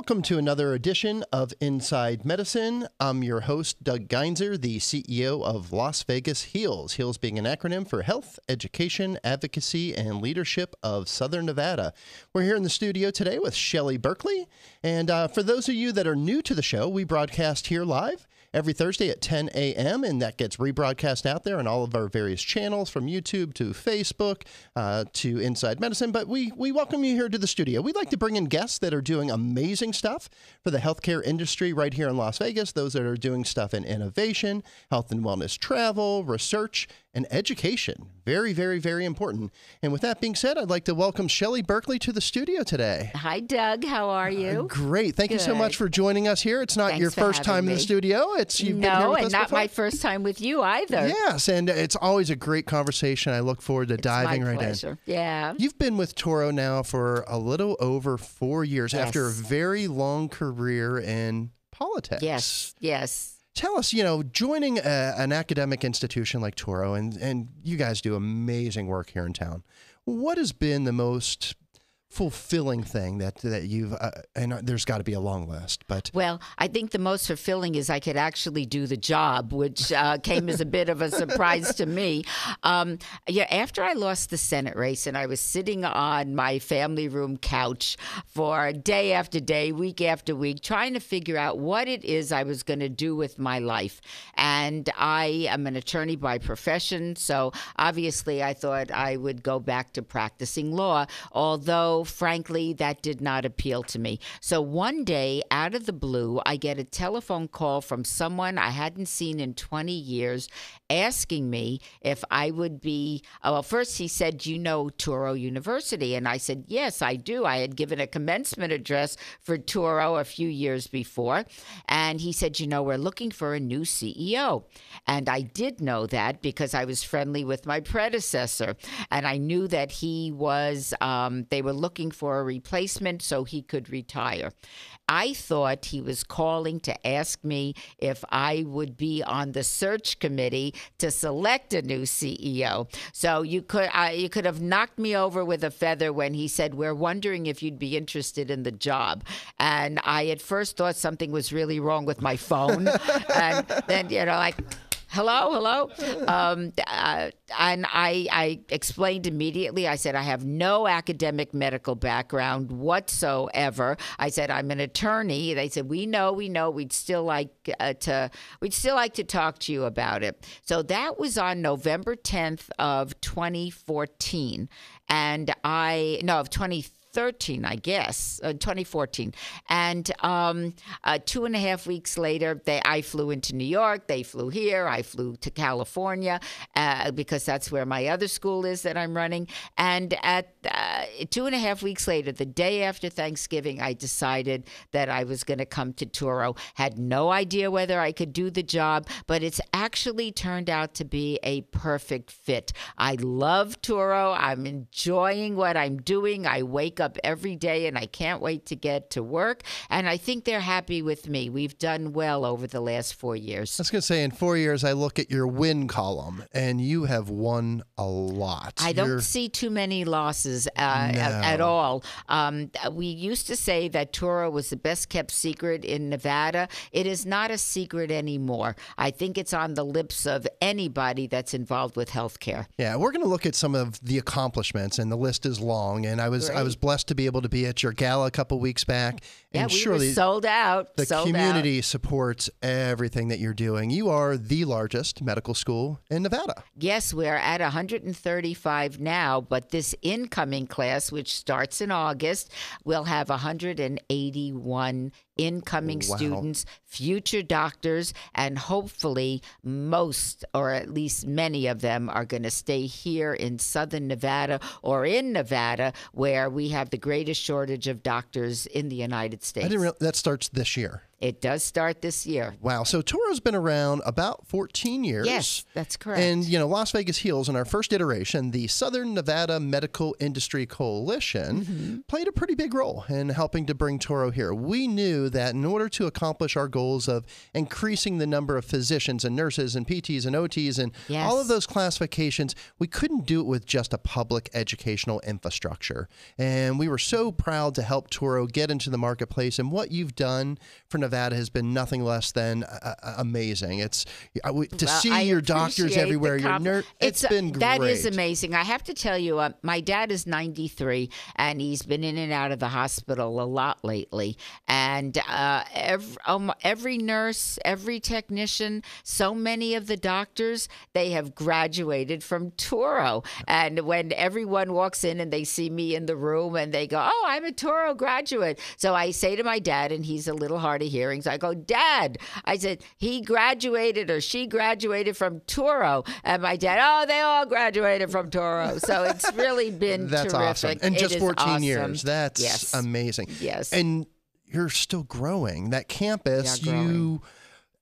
Welcome to another edition of Inside Medicine. I'm your host, Doug Geinzer, the CEO of Las Vegas HEALS. HEALS being an acronym for Health, Education, Advocacy, and Leadership of Southern Nevada. We're here in the studio today with Shelley Berkley. And uh, for those of you that are new to the show, we broadcast here live every Thursday at 10 a.m., and that gets rebroadcast out there on all of our various channels from YouTube to Facebook uh, to Inside Medicine. But we, we welcome you here to the studio. We like to bring in guests that are doing amazing stuff for the healthcare industry right here in Las Vegas, those that are doing stuff in innovation, health and wellness travel, research, and education. Very, very, very important. And with that being said, I'd like to welcome Shelley Berkley to the studio today. Hi, Doug. How are you? Uh, great. Thank you so much for joining us here. It's not Thanks your first time in the studio. It's you've no, and not before. my first time with you either. Yes, and it's always a great conversation. I look forward to It's diving my right pleasure. Yeah. You've been with Touro now for a little over four years after a very long career in politics. Yes. Yes. Tell us, you know, joining a, an academic institution like Touro, and, and you guys do amazing work here in town. What has been the most fulfilling thing that that you've uh, and there's got to be a long list but Well, I think the most fulfilling is I could actually do the job, which uh, came as a bit of a surprise to me. Um, yeah, after I lost the Senate race and I was sitting on my family room couch for day after day, week after week, trying to figure out what it is I was going to do with my life. And I am an attorney by profession, so obviously I thought I would go back to practicing law, although frankly that did not appeal to me. So one day, out of the blue, I get a telephone call from someone I hadn't seen in 20 years asking me if I would be. oh, Well, first he said, Do you know Touro University? And I said, Yes, I do. I had given a commencement address for Touro a few years before. And he said, You know, we're looking for a new CEO. And I did know that because I was friendly with my predecessor. And I knew that he was, um, they were looking for a replacement so he could retire. I thought he was calling to ask me if I would be on the search committee to select a new CEO. So you could you could have knocked me over with a feather when he said, "We're wondering if you'd be interested in the job." And I at first thought something was really wrong with my phone, and then you know like. Hello, hello. Um, uh, and I, I explained immediately. I said, I have no academic medical background whatsoever. I said, I'm an attorney. They said, We know, we know. We'd still like uh, to, we'd still like to talk to you about it. So that was on November 10th of 2014, and I no of 2013. 13, I guess, uh, 2014. And um, uh, two and a half weeks later, they, I flew into New York. They flew here. I flew to California uh, because that's where my other school is that I'm running. And at uh, two and a half weeks later, the day after Thanksgiving, I decided that I was going to come to Touro. Had no idea whether I could do the job, but it's actually turned out to be a perfect fit. I love Touro. I'm enjoying what I'm doing. I wake up every day and I can't wait to get to work. And I think they're happy with me. We've done well over the last four years. I was going to say, in four years, I look at your win column, and you have won a lot. I don't You're- see too many losses uh, at, at all. Um, we used to say that Touro was the best kept secret in Nevada. It is not a secret anymore. I think it's on the lips of anybody that's involved with healthcare. Yeah, we're going to look at some of the accomplishments, and the list is long. And I was I was blessed to be able to be at your gala a couple weeks back, Yeah, and we surely were sold out. the sold out. community supports everything that you're doing. You are the largest medical school in Nevada. Yes, we're at 135 now, but this incoming class, which starts in August, will have 181 incoming Wow. students, future doctors, and hopefully most, or at least many of them, are going to stay here in southern Nevada or in Nevada, where we have the greatest shortage of doctors in the United States. I didn't real that starts this year. It does start this year. Wow. So Touro's been around about 14 years. Yes, that's correct. And, you know, Las Vegas Heals in our first iteration, the Southern Nevada Medical Industry Coalition Mm-hmm. played a pretty big role in helping to bring Touro here. We knew that in order to accomplish our goals of increasing the number of physicians and nurses and PTs and OTs and Yes. all of those classifications, we couldn't do it with just a public educational infrastructure. And we were so proud to help Touro get into the marketplace. And what you've done for Nevada has been nothing less than uh, uh, amazing. It's I- we- to Well, see I your doctors everywhere. Your ner- it's a- been great. That is amazing. I have to tell you, uh, my dad is 93, and he's been in and out of the hospital a lot lately. And uh, every, um, every nurse, every technician, so many of the doctors, they have graduated from Touro. And when everyone walks in and they see me in the room and they go, "Oh, I'm a Touro graduate," so I say to my dad, and he's a little hard of hearing, so I go, "Dad," I said, "He graduated or she graduated from Touro," and my dad, "Oh, they all graduated from Touro." So it's really been That's terrific. awesome. And It just 14 awesome. years. That's yes. amazing. Yes. And you're still growing. That campus, growing. you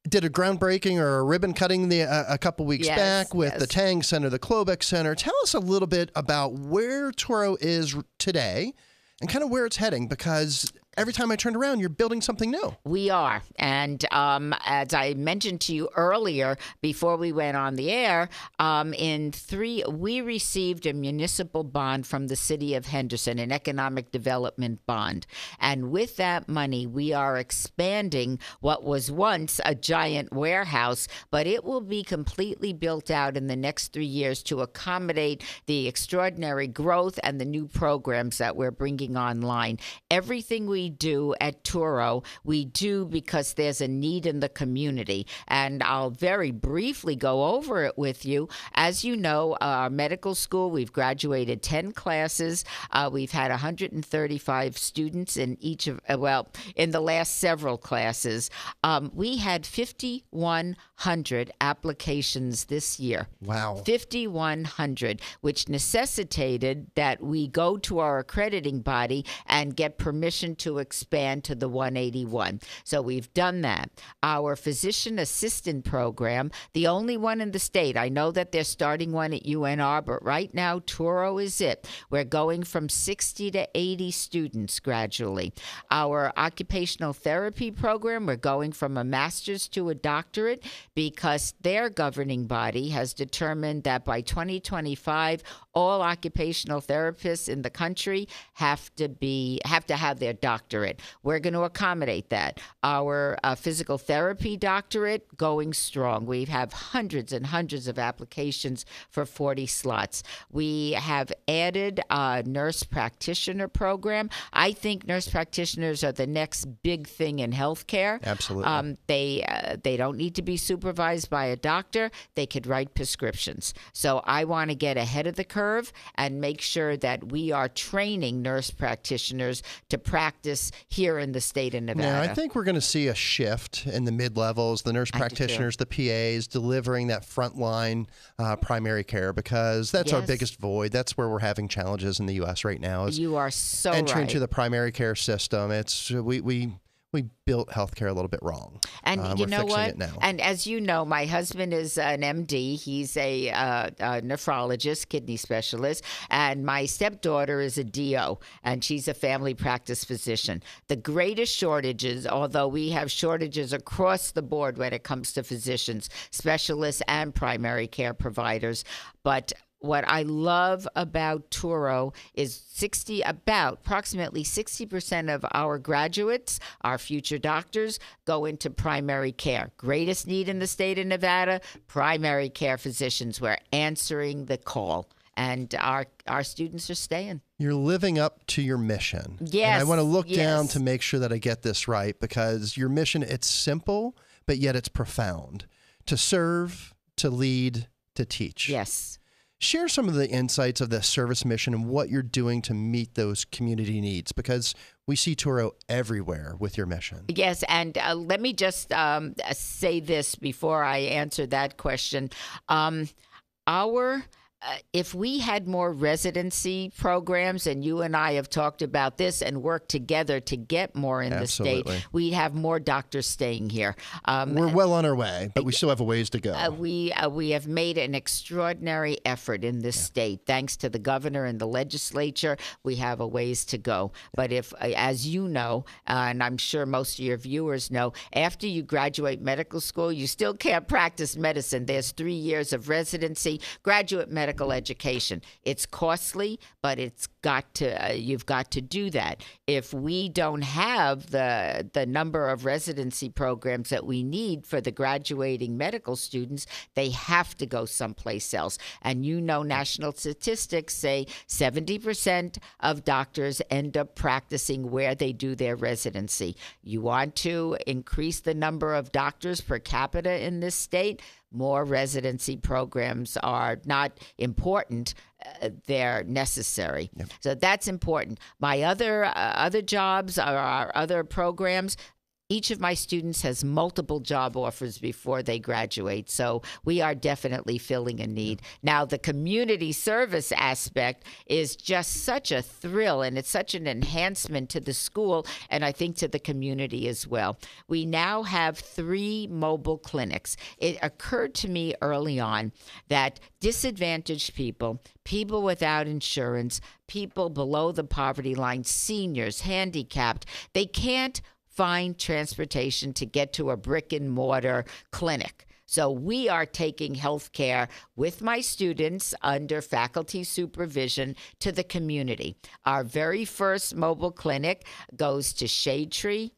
did a groundbreaking or a ribbon cutting the uh, a couple weeks Yes, back with the. Tang Center, the Cloobeck Center. Tell us a little bit about where Touro is today and kind of where it's heading because every time I turn around, you're building something new. We are. And um, as I mentioned to you earlier, before we went on the air, um, in three, we received a municipal bond from the city of Henderson, an economic development bond. And with that money, we are expanding what was once a giant warehouse, but it will be completely built out in the next three years to accommodate the extraordinary growth and the new programs that we're bringing online. Everything we do at Touro, we do because there's a need in the community. And I'll very briefly go over it with you. As you know, our medical school, we've graduated 10 classes. Uh, we've had 135 students in each of, uh, well, in the last several classes. Um, we had 5,100 applications this year. Wow. 5,100, which necessitated that we go to our accrediting body and get permission to expand to the 181. So we've done that. Our physician assistant program, the only one in the state, I know that they're starting one at UNR, but right now, Touro is it. We're going from 60 to 80 students gradually. Our occupational therapy program, we're going from a master's to a doctorate because their governing body has determined that by 2025, all occupational therapists in the country have to be have to have their doctorate. We're going to accommodate that. Our uh, physical therapy doctorate going strong. We have hundreds and hundreds of applications for 40 slots. We have added a nurse practitioner program. I think nurse practitioners are the next big thing in healthcare. Absolutely. Um, they uh, they don't need to be supervised by a doctor. They could write prescriptions. So I want to get ahead of the curve and make sure that we are training nurse practitioners to practice here in the state of Nevada. Yeah, I think we're going to see a shift in the mid levels, the nurse I do too. practitioners, the PAs delivering that frontline uh, primary care because that's our biggest void. That's where we're having challenges in the U.S. right now. Is you are so entry right. into the primary care system. It's we we we built healthcare a little bit wrong. And Uh, you know what? And as you know, my husband is an MD. He's a, uh, a nephrologist, kidney specialist, and my stepdaughter is a DO, and she's a family practice physician. The greatest shortages, although we have shortages across the board when it comes to physicians, specialists, and primary care providers, but what I love about Touro is 60 about approximately 60% of our graduates, our future doctors go into primary care. Greatest need in the state of Nevada, primary care physicians. We're answering the call and our our students are staying. You're living up to your mission. And I want to look down to make sure that I get this right because your mission it's simple, but yet it's profound. To serve, to lead, to teach. Yes. Share some of the insights of the service mission and what you're doing to meet those community needs because we see Touro everywhere with your mission. Yes, and uh, let me just um, say this before I answer that question. Um, our if we had more residency programs, and you and I have talked about this and worked together to get more in Absolutely. the state, we'd have more doctors staying here. Um, We're well on our way, but we still have a ways to go. uh, we uh, we have made an extraordinary effort in this state, thanks to the governor and the legislature. We have a ways to go, but if, uh, as you know, uh, and I'm sure most of your viewers know, after you graduate medical school, you still can't practice medicine. There's three years of residency, graduate medical education. It's costly, but it's got to uh, you've got to do that. If we don't have the the number of residency programs that we need for the graduating medical students, they have to go someplace else. And you know, national statistics say 70% of doctors end up practicing where they do their residency. You want to increase the number of doctors per capita in this state? More residency programs are not important; uh, they're necessary. So that's important. My other uh, other jobs are our other programs. Each of my students has multiple job offers before they graduate, so we are definitely filling a need. Now, the community service aspect is just such a thrill and it's such an enhancement to the school and I think to the community as well. We now have three mobile clinics. It occurred to me early on that disadvantaged people, people without insurance, people below the poverty line, seniors, handicapped, they can't find transportation to get to a brick and mortar clinic. So we are taking healthcare with my students under faculty supervision to the community. Our very first mobile clinic goes to Shade Tree,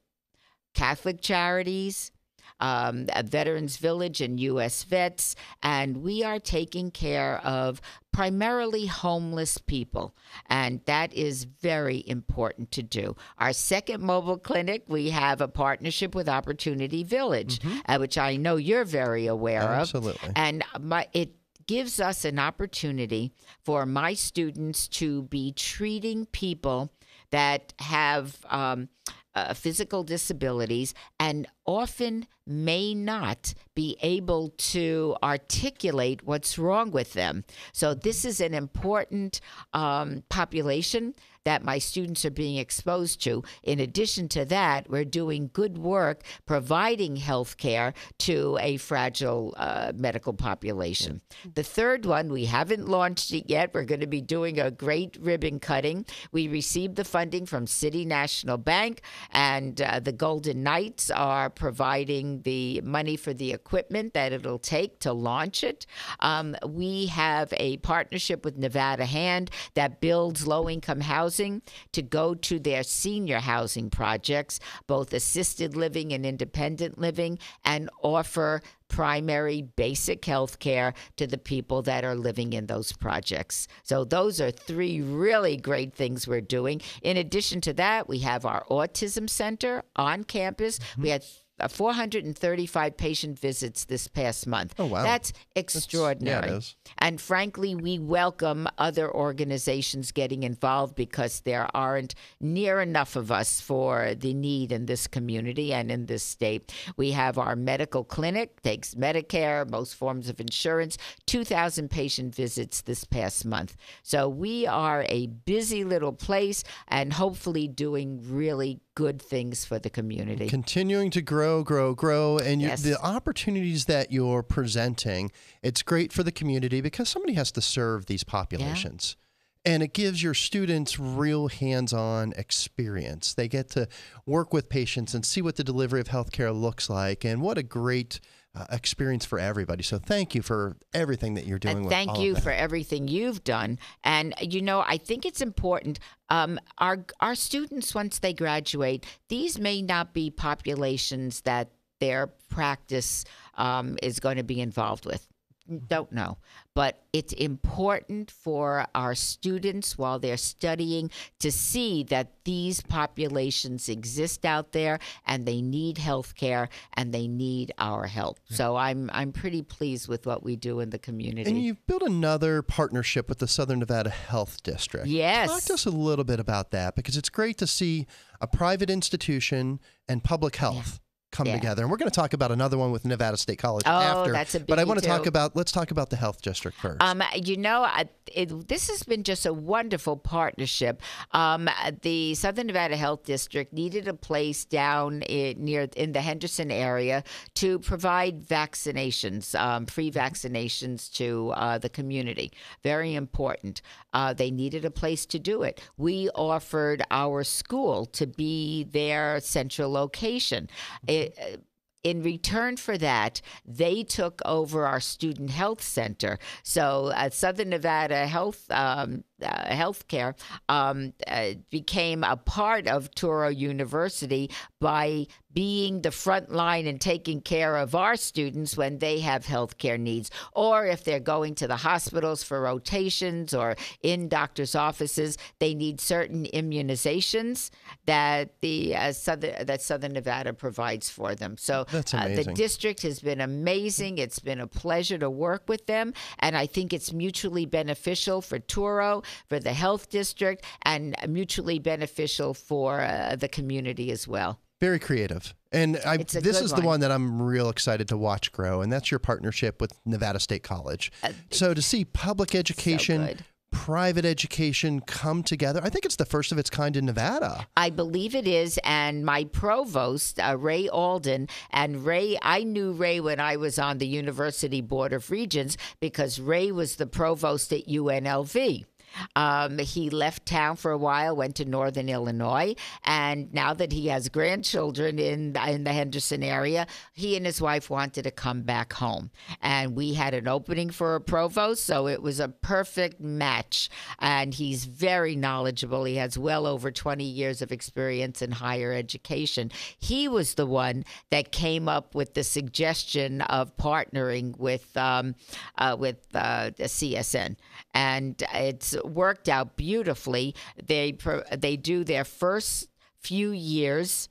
Catholic Charities, um, a Veterans Village and U.S. Vets, and we are taking care of primarily homeless people, and that is very important to do. Our second mobile clinic, we have a partnership with Opportunity Village, uh, which I know you're very aware Absolutely. of, and my it gives us an opportunity for my students to be treating people that have um, uh, physical disabilities and often may not be able to articulate what's wrong with them. So, this is an important um, population that my students are being exposed to. In addition to that, we're doing good work providing health care to a fragile uh, medical population. The third one, we haven't launched it yet. We're going to be doing a great ribbon cutting. We received the funding from City National Bank, and uh, the Golden Knights are providing the money for the equipment that it'll take to launch it. Um, we have a partnership with Nevada Hand that builds low income housing to go to their senior housing projects, both assisted living and independent living, and offer primary basic health care to the people that are living in those projects. So, those are three really great things we're doing. In addition to that, we have our Autism Center on campus. We mm-hmm. had Uh, 435 patient visits this past month. Oh, wow. That's extraordinary. yeah, it is. And frankly, we welcome other organizations getting involved because there aren't near enough of us for the need in this community and in this state. We have our medical clinic, takes Medicare, most forms of insurance, 2,000 patient visits this past month. So we are a busy little place and hopefully doing really good things for the community. continuing to grow, grow, grow, grow, and you, Yes. the opportunities that you're presenting, it's great for the community because somebody has to serve these populations. And it gives your students real hands on experience. They get to work with patients and see what the delivery of healthcare looks like. And what a great uh, experience for everybody. So, thank you for everything that you're doing. And with thank you for everything you've done. And you know, I think it's important. Um, our our students, once they graduate, these may not be populations that their practice um, is going to be involved with. Don't know, but it's important for our students while they're studying to see that these populations exist out there and they need health care and they need our help. So I'm I'm pretty pleased with what we do in the community. And you've built another partnership with the Southern Nevada Health District. Yes. Talk to us a little bit about that because it's great to see a private institution and public health come Yeah. together. And we're going to talk about another one with Nevada State College Oh, after. that's a but I want to talk about let's talk about the health district first. Um, you know, I- it, this has been just a wonderful partnership. Um, the Southern Nevada Health District needed a place down in, near in the Henderson area to provide vaccinations, um, free vaccinations to uh, the community. Very important. Uh, they needed a place to do it. We offered our school to be their central location. It, in return for that, they took over our student health center. So, uh, Southern Nevada Health um, uh, Healthcare um, uh, became a part of Touro University by being the front line and taking care of our students when they have healthcare needs, or if they're going to the hospitals for rotations or in doctors' offices, they need certain immunizations that the uh, Southern that Southern Nevada provides for them. So That's uh, the district has been amazing. It's been a pleasure to work with them, and I think it's mutually beneficial for Touro, for the health district, and mutually beneficial for uh, the community as well. Very creative. And I, this is the one. one that I'm real excited to watch grow, and that's your partnership with Nevada State College. so to see public education, Uh, good. private education come together, I think it's the first of its kind in Nevada. I believe it is. And my provost, uh, Ray Alden, and Ray, I knew Ray when I was on the University Board of Regents because Ray was the provost at UNLV. Um, he left town for a while, went to Northern Illinois, and now that he has grandchildren in in the Henderson area, he and his wife wanted to come back home. And we had an opening for a provost, so it was a perfect match. And he's very knowledgeable. He has well over 20 years of experience in higher education. He was the one that came up with the suggestion of partnering with um, uh, with uh, the CSN, and it's worked out beautifully. They they do their first few years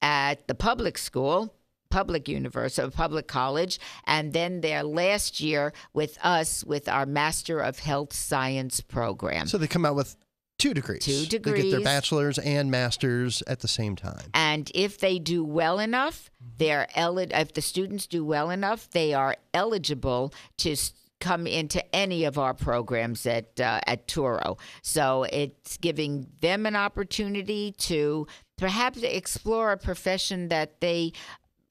at the public school, public university, public college, and then their last year with us with our Master of Health Science program. So they come out with two degrees. Two degrees. They get their bachelor's and master's at the same time. And if they do well enough, mm-hmm. they're eli- if the students do well enough, they are eligible to come into any of our programs at uh, at Touro. So it's giving them an opportunity to perhaps explore a profession that they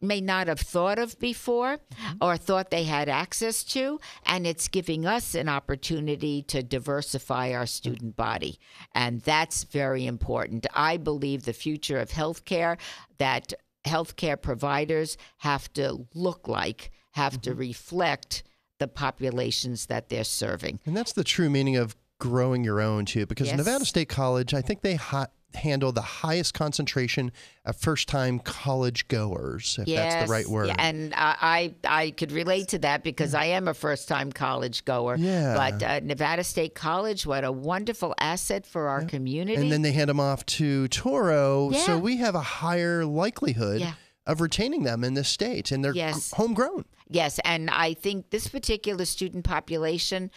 may not have thought of before or thought they had access to and it's giving us an opportunity to diversify our student body. And that's very important. I believe the future of healthcare that healthcare providers have to look like have to reflect the populations that they're serving And that's the true meaning of growing your own too, because Yes. Nevada State College, I think they ha- handle the highest concentration of first-time college goers, if that's the right word. Yeah, and I, I I could relate to that because I am a first time college goer. Yeah. But uh, Nevada State College, what a wonderful asset for our community. and then they hand them off to Touro, so we have a higher likelihood Yeah. Of retaining them in this state, and they're Yes. homegrown. yes, and I think this particular student population.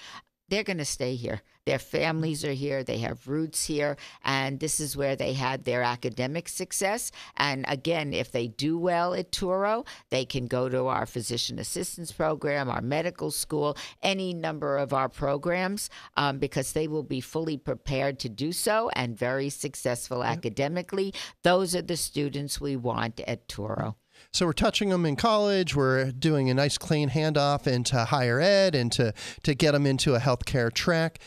They're going to stay here. Their families are here. They have roots here. And this is where they had their academic success. And again, if they do well at Touro, they can go to our physician assistance program, our medical school, any number of our programs, um, because they will be fully prepared to do so and very successful academically. Those are the students we want at Touro. So we're touching them in college. We're doing a nice clean handoff into higher ed and to to get them into a healthcare track.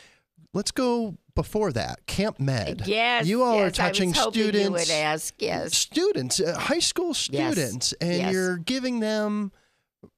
Let's go before that. Camp Med. Yes, you all are touching students. Ask, yes. students, uh, high school students, and Yes. you're giving them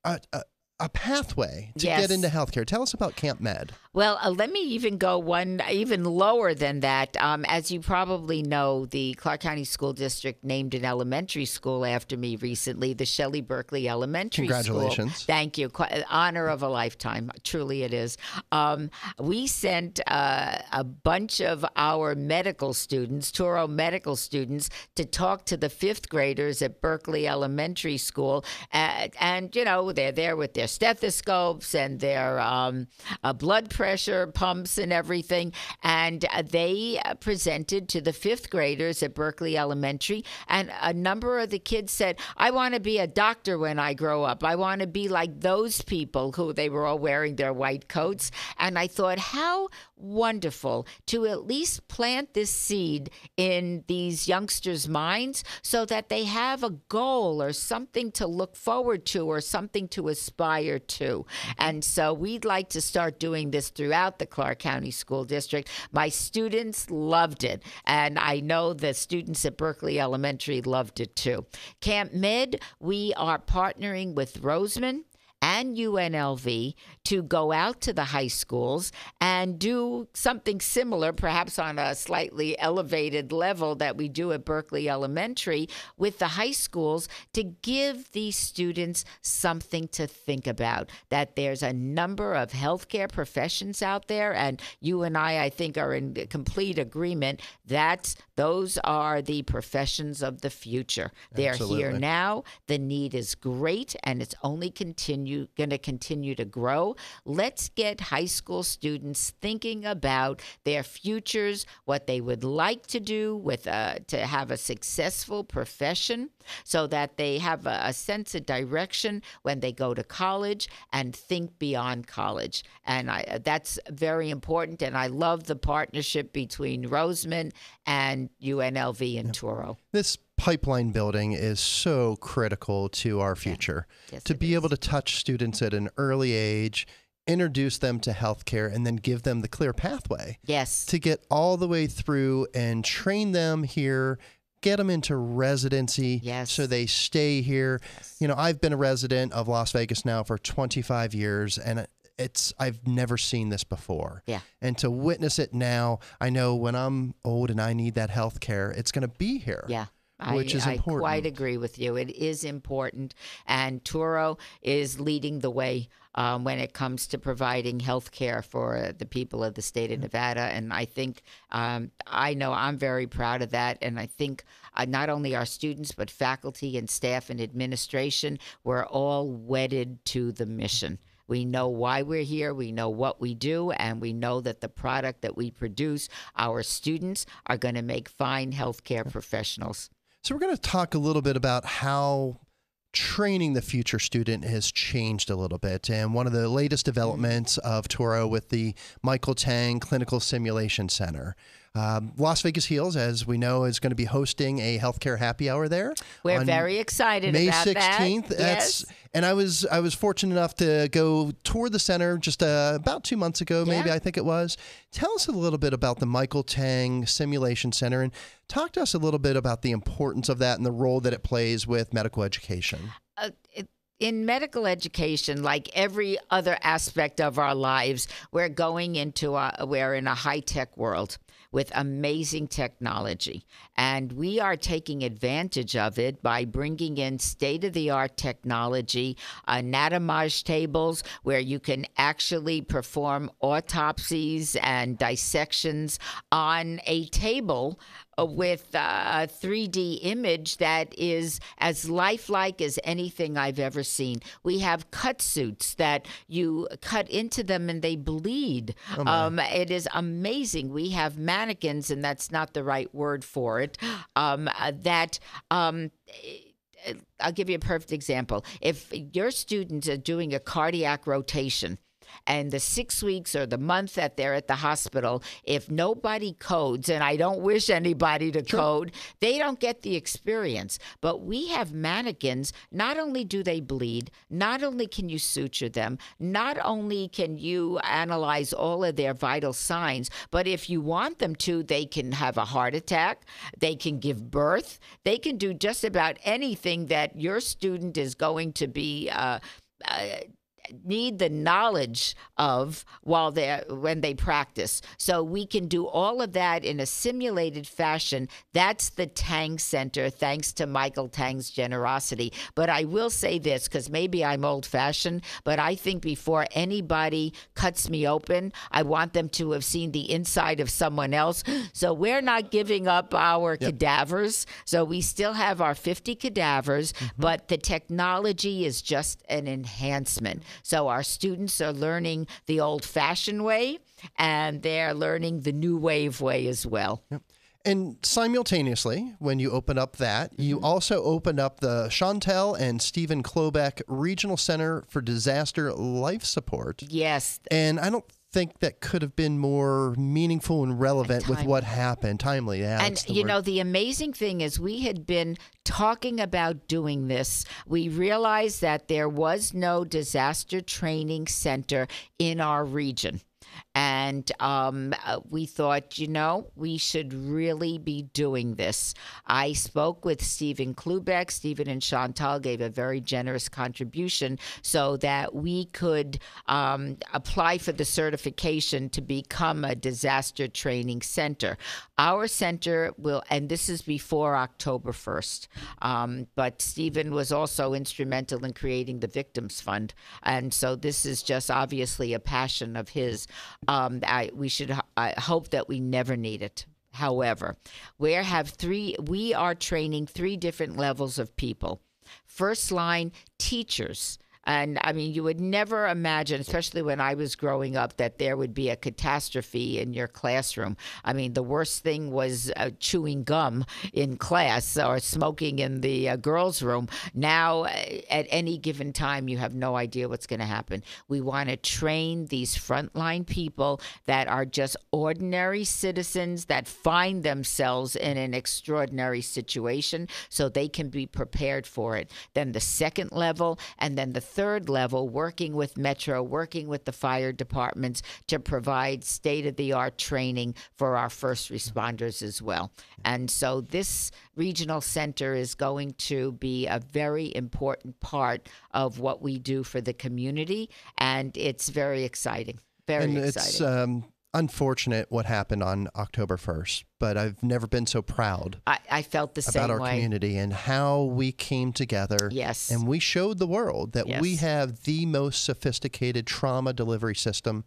a, a, a pathway to Yes. get into healthcare. Tell us about Camp Med. Well, uh, let me even go one even lower than that. Um, as you probably know, the Clark County School District named an elementary school after me recently, the Shelley Berkley Elementary School. Congratulations. Thank you. Qu- uh, honor of a lifetime. Truly, it is. Um, we sent uh, a bunch of our medical students, Touro medical students, to talk to the fifth graders at Berkley Elementary School. Uh, and, you know, they're there with their stethoscopes and their um, uh, blood pressure pumps and everything. And uh, they uh, presented to the fifth graders at Berkley Elementary. And a number of the kids said, I want to be a doctor when I grow up. I want to be like those people who they were all wearing their white coats. And I thought, how wonderful to at least plant this seed in these youngsters' minds so that they have a goal or something to look forward to or something to aspire to. And so we'd like to start doing this throughout the Clark County School District. My students loved it, and I know the students at Berkley Elementary loved it too. Camp Med, we are partnering with Roseman and UNLV to go out to the high schools and do something similar, perhaps on a slightly elevated level that we do at Berkley Elementary with the high schools to give these students something to think about. That there's a number of healthcare professions out there, and you and I, I think, are in complete agreement that those are the professions of the future. They're Absolutely. here now. The need is great, and it's only going to continue to grow. Let's get high school students thinking about their futures, what they would like to do with uh, to have a successful profession, so that they have a, a sense of direction when they go to college and think beyond college. And I, that's very important. And I love the partnership between Roseman and UNLV and Touro. This pipeline building is so critical to our future. Yes, to be is. able to touch students at an early age, introduce them to healthcare, and then give them the clear pathway Yes. to get all the way through and train them here. Get them into residency Yes. so they stay here. Yes. You know, I've been a resident of Las Vegas now for 25 years and it's I've never seen this before. Yeah. And to witness it now, I know when I'm old and I need that health care, it's going to be here. Yeah. Which I, is I quite agree with you. It is important, and Touro is leading the way um, when it comes to providing health care for the people of the state of Nevada. And I think um, I know I'm very proud of that. And I think uh, not only our students, but faculty and staff and administration, we're all wedded to the mission. We know why we're here, we know what we do, and we know that the product that we produce, our students are going to make fine healthcare professionals. So we're going to talk a little bit about how training the future student has changed a little bit. And one of the latest mm-hmm. developments of Touro with the Michael Tang Clinical Simulation Center. Um, Las Vegas Heals, as we know, is going to be hosting a healthcare happy hour there. We're very excited May about that. 16th. That's yes. and I was I was fortunate enough to go tour the center just uh, about two months ago, maybe Yeah. I think it was. Tell us a little bit about the Michael Tang Simulation Center and talk to us a little bit about the importance of that and the role that it plays with medical education. Uh, it, in medical education, like every other aspect of our lives, we're going into a, we're in a high tech world with amazing technology. And we are taking advantage of it by bringing in state of the art technology, anatomage tables where you can actually perform autopsies and dissections on a table with uh, a 3D image that is as lifelike as anything I've ever seen. We have cut suits that you cut into them and they bleed. um, it is amazing. We have mannequins, and that's not the right word for it, um, uh, that. Um, I'll give you a perfect example. If your students are doing a cardiac rotation, and the six weeks or the month that they're at the hospital, if nobody codes, and I don't wish anybody to code, they don't get the experience. But we have mannequins. Not only do they bleed, not only can you suture them, not only can you analyze all of their vital signs, but if you want them to, they can have a heart attack, they can give birth, they can do just about anything that your student is going to be. Uh, uh, need the knowledge of while they when they practice. So we can do all of that in a simulated fashion. That's the Tang Center, thanks to Michael Tang's generosity. But I will say this because maybe I'm old fashioned, but I think before anybody cuts me open, I want them to have seen the inside of someone else. So we're not giving up our cadavers. So we still have our 50 cadavers, mm-hmm. but the technology is just an enhancement. So our students are learning the old fashioned way and they're learning the new wave way as well. Yep. And simultaneously, when you open up that, you Mm-hmm. also open up the Chantal and Stephen Cloobeck Regional Center for Disaster Life Support. Yes, And I don't think that could have been more meaningful and relevant with what happened. Timely, yeah. And you word. know, the amazing thing is, we had been talking about doing this. We realized that there was no disaster training center in our region. And um, uh, we thought, you know, we should really be doing this. I spoke with Stephen Cloobeck. Stephen and Chantal gave a very generous contribution so that we could um, apply for the certification to become a disaster training center. Our center will, and this is before October 1st, um, but Stephen was also instrumental in creating the Victims Fund. And so this is just obviously a passion of his. Um, I, we should I hope that we never need it. However, we have three. We are training three different levels of people. First line teachers. And I mean, you would never imagine, especially when I was growing up, that there would be a catastrophe in your classroom. I mean, the worst thing was uh, chewing gum in class or smoking in the uh, girls' room. Now, uh, at any given time, you have no idea what's going to happen. We want to train these frontline people that are just ordinary citizens that find themselves in an extraordinary situation so they can be prepared for it. Then the second level, and then the third level, working with Metro, working with the fire departments to provide state of the art training for our first responders as well. And so this regional center is going to be a very important part of what we do for the community, and it's very exciting. Very and exciting. it's um, unfortunate what happened on October 1st, but I've never been so proud I, I felt the same about our way. community and how we came together. Yes. And we showed the world that we have the most sophisticated trauma delivery system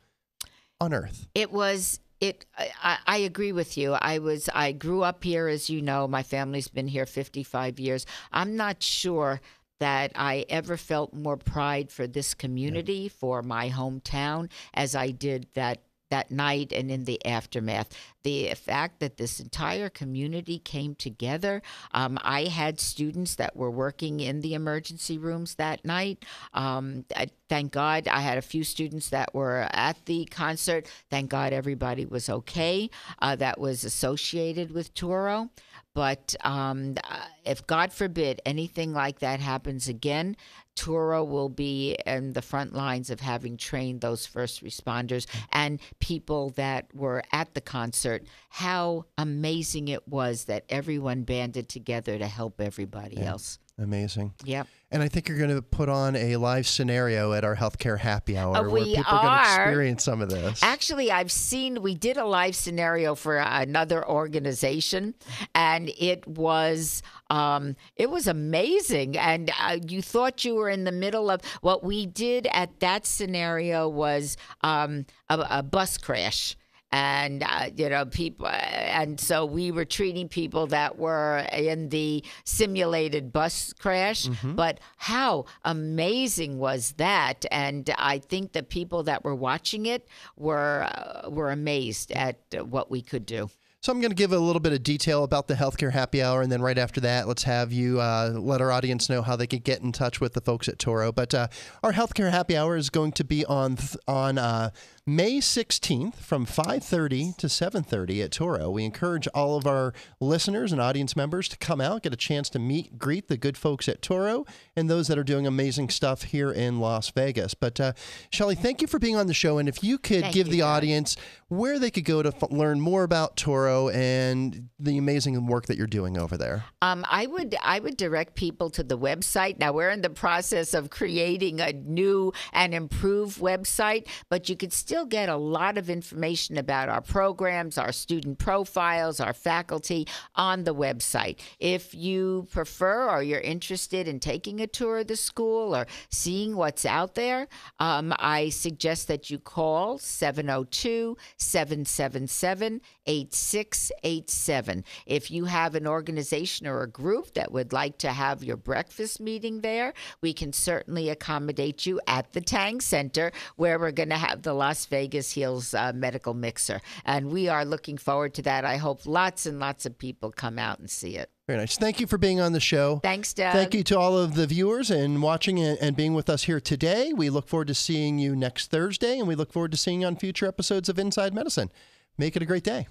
on earth. It was it I, I agree with you. I was I grew up here as you know. My family's been here 55 years. I'm not sure that I ever felt more pride for this community, for my hometown as I did that that night and in the aftermath. The fact that this entire community came together. Um, I had students that were working in the emergency rooms that night. Um, I, thank God I had a few students that were at the concert. Thank God everybody was okay uh, that was associated with Touro. But um, uh, if God forbid anything like that happens again, Touro will be in the front lines of having trained those first responders and people that were at the concert. How amazing it was that everyone banded together to help everybody else. Amazing. Yep. And I think you're going to put on a live scenario at our healthcare happy hour Uh, where people are going to experience some of this. Actually, I've seen, we did a live scenario for another organization, and it was. Um, it was amazing, and uh, you thought you were in the middle of what we did at that scenario was um, a, a bus crash, and uh, you know people and so we were treating people that were in the simulated bus crash. But how amazing was that? And i think the people that were watching it were uh, were amazed at uh, what we could do. So I'm going to give a little bit of detail about the healthcare happy hour, and then right after that, let's have you uh, let our audience know how they can get in touch with the folks at Touro. But uh, our healthcare happy hour is going to be on th- on uh, May 16th from 5:30 to 7:30 at Touro. We encourage all of our listeners and audience members to come out, get a chance to meet, greet the good folks at Touro, and those that are doing amazing stuff here in Las Vegas. But uh, Shelley, thank you for being on the show, and if you could Thank give you, the audience where they could go to f- learn more about Touro and the amazing work that you're doing over there. Um, I would I would direct people to the website. Now we're in the process of creating a new and improved website, but you could still still get a lot of information about our programs, our student profiles, our faculty on the website. If you prefer or you're interested in taking a tour of the school or seeing what's out there, um, I suggest that you call 702 777 8687. If you have an organization or a group that would like to have your breakfast meeting there, we can certainly accommodate you at the Tang Center where we're going to have the Las Vegas Heals uh, Medical Mixer. And we are looking forward to that. I hope lots and lots of people come out and see it. Very nice. Thank you for being on the show. Thanks, Doug. Thank you to all of the viewers and watching and, and being with us here today. We look forward to seeing you next Thursday, and we look forward to seeing you on future episodes of Inside Medicine. Make it a great day.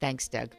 Thanks, Doug.